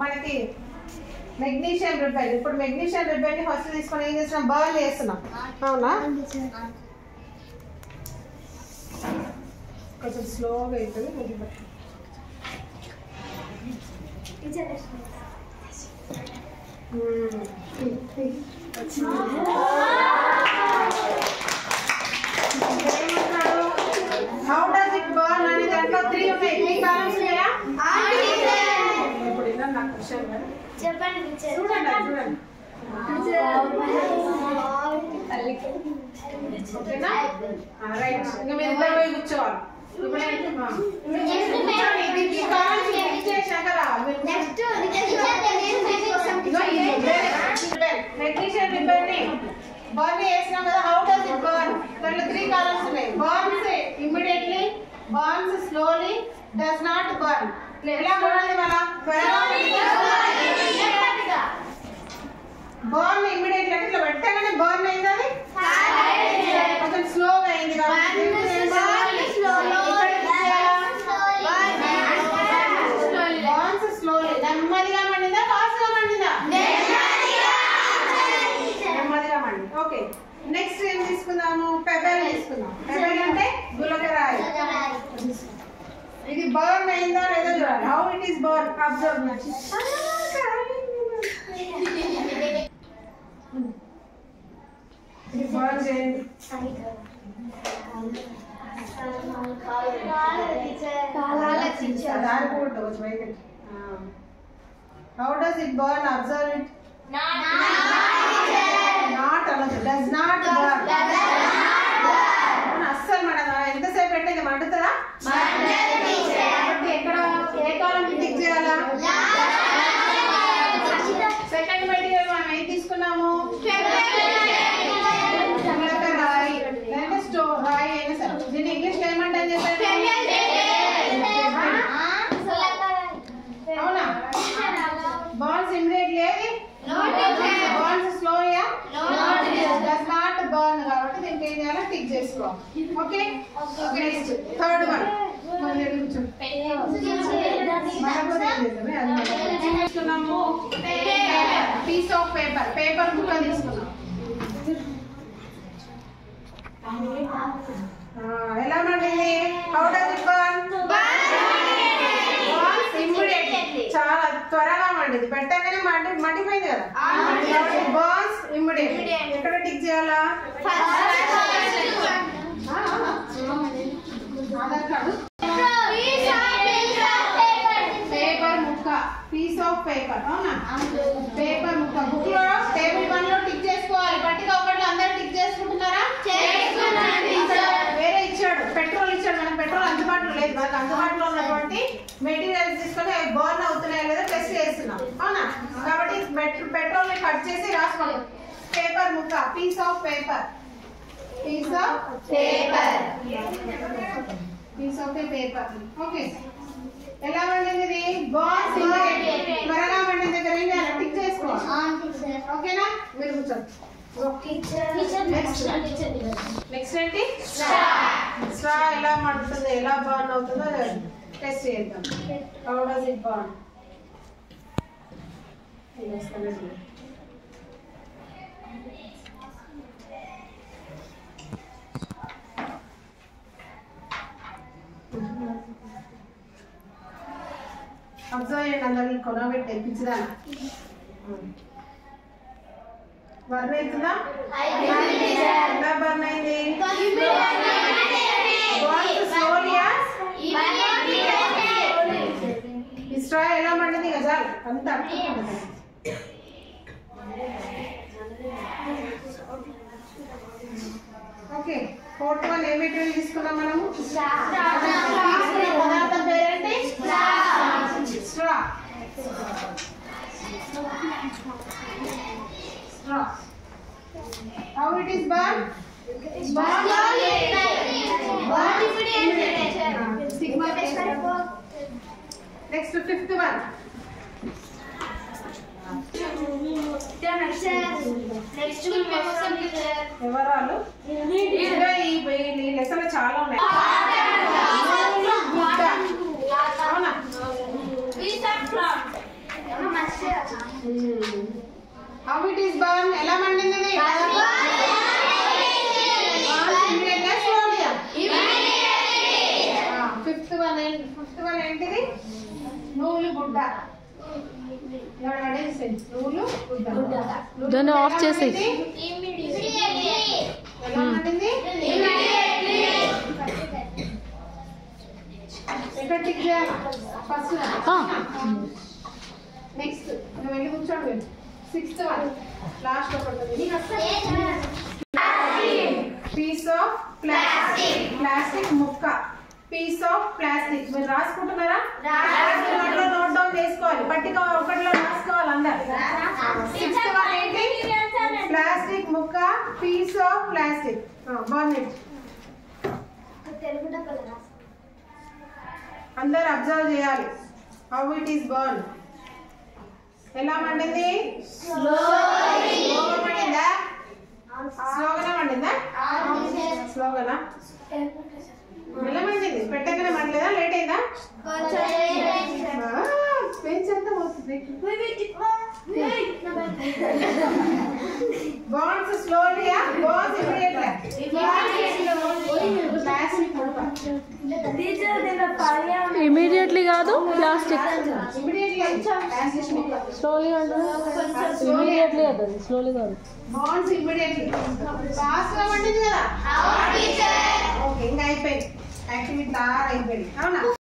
మనకి magnesium ribbon ఇప్పుడు magnesium రిబ్బన్ని ఫస్ట్ తీసుకొని ఏం చేస్తున్నాం? బర్న్ చేస్తున్నాం. అవునా? కొంచెం స్లోగా అవుతుంది కొంచెం పట్టు. మ్మ్. ఏమంటున్నాడు హౌ డస్ ఇట్ బర్న్ అని దాంట్లో కదా. చూడండి అది చూడండి ఓకేనా రైట్ ఇంకా మీరు ఇద్దరు పోయి కూర్చోవాలి ఇప్పుడు ఏంటి? ఆ. కూర్చోండి. ఇది ఈ కాలమ్స్ ఫిక్స్ చేశాక రావాలి మీరు మెగ్నీషియం రిబ్బన్ని బర్న్ చేసినాం కదా హౌ డస్ ఇట్ బర్న్ దాంట్లో త్రీ కాలమ్స్ ఉన్నాయి burns immediately burns slowly does not burn ఎలా ఉన్నది మన బర్న్ ఇమ్మీడియట్లీ అంటే ఇట్లా పెట్టగానే బర్న్ అయింది అది? కొంచెం స్లోగా అయింది కాబట్టి స్లోలీ నెమ్మదిగా మండిందా? ఫాస్ట్గా మండిందా. నెమ్మదిగా మండి. ఓకే నెక్స్ట్ ఏం తీసుకుందాము? పెబెల్ తీసుకుందాం. పెబెల్ అంటే గులకరాయి. ఇది బర్న్ అయిందా లేదా చూడాలి. How it is burn observe ఇది బర్న్ చేయండి దారి కూడా కొంచెం బయటకి how does it burn observe it not అనొద్దు డస్ నాట్ బర్న్ అస్సలు మన ఎంతసేపు పెట్టేది మండుతుందా కాబట్టి ఎక్కడ ఏ కాలం టిక్ చేయాలా సెకండ్ మెటీరియల్ మనం ఏం తీసుకున్నాము గులక రాయి లేదంటే స్టో రాయి అయినా సరే దీన్ని ఇంగ్లీష్ ఏమంటారు చెప్పండి అవునా బాల్స్ ఇమ్మీడియట్ లేదు బాల్స్ స్లోయా డస్ నాట్ బర్న్ కాబట్టి దీనికి ఏం ఓకే? నెక్స్ట్ థర్డ్ వన్ మన తీసుకున్నాము పీస్ ఆఫ్ పేపర్ పేపర్ ముక్క తీసుకున్నాం. ఎలా మండింది హౌ డస్ ఇట్ బర్న్ చాలా త్వరగా మండింది పెట్టగానే మండి మండిపోయింది కదా. బాన్స్ ఇమ్మీడియట్ ఎక్కడ టిక్ చేయాలా? ఆ, ఆధార్ కార్డు పేపర్ ముక్క. పీస్ ఆఫ్ పేపర్ అవునా? పేపర్ ముక్క. బుక్లో టేబుల్ వన్లో టిక్ చేసుకోవాలి. పట్టిక ఒకటి అందరూ టిక్ చేసుకుంటున్నారా? వేరే ఇచ్చాడు. పెట్రోల్ ఇచ్చాడు. మనకు పెట్రోల్ అందుబాటులో లేదు. మనకు అందుబాటులో చేస్తున్నాం అవునా? కాబట్టి పెట్రోల్ని కట్ చేసి రాసుకోండి. పేపర్ ముక్క piece of paper piece of piece of paper okay ఎలా వండింది బాన్స్ త్వరగా వండిన దగ్గర ఏం చేయాలి? టిక్ చేసుకోవాలి. ఓకేనా? మీరు కూర్చోండి. నెక్స్ట్ ఏంటి? స్ట్రా ఎలా మండుతుందో ఎలా బర్న్ అవుతుందో టెస్ట్ చేద్దాం. హౌ డస్ ఇట్ అబ్జర్వ్ చేయండి అందరికి కొనబెట్టే అవుతుందా ఎలా బర్న్ అయింది స్లోలియా ఈ స్ట్రా ఎలా మండింది కదా అంత ఓకే ఫోర్త్ వన్ ఏ మెటీరియల్ తీసుకున్నాం మనము? పదార్థం పేరేంటి straw. Straw how it is burn next fifth one వివరాలు. ఇంకా ఈ లెసన్ చాలా ఉన్నాయి. అవునా? హౌ ఇట్ ఈస్ బర్న్ ఎలా మండింది ఫిఫ్త్ వన్ ఫిఫ్త్ వన్ ఏంటిది? నూలు గుడ్డ దాన్ని ఆఫ్ ఆ. నెక్స్ట్ నువ్వు వెళ్ళి కూర్చోండి. Sixth one last piece of plastic. Plastic ముక్క. పీస్ ఆఫ్ ప్లాస్టిక్ మీరు రాసుకుంటున్నారా? రాసుకున్నట్లో నోట్ డౌన్ చేసుకోవాలి. పట్టిక ఒకటిలో రాసుకోవాలి అందరు. సిక్స్త్ వన్ ఏంటి? ప్లాస్టిక్ ముక్క పీస్ ఆఫ్ ప్లాస్టిక్ బాగుంది అందరు అబ్జర్వ్ చేయాలి. హౌ ఇట్ ఈస్ బర్న్ ఎలా మండింది స్లోగా మండిందా స్లోగానే మండిందా స్లోగానా ఎలా మండింది పెట్టగానే మండలేదా లేట్ అయిందా పెంచ్ ఎంత పోతుంది బాన్స్ స్లోలీయా బాన్స్ ఇమీడియట్లీ ఇమీడియట్లీ కాదు ప్లాస్టిక్ ఇమీడియట్లీ స్లోలీ అంటే? ఇమీడియట్లీ అవుతుంది స్లోలీ కాదు. బాన్స్ ఇమీడియట్లీ ఫాస్ట్గా పండింది కదా? ఓకే ఇంకా అయిపోయింది. యాక్టివిటీ అయిపోయింది. అవునా?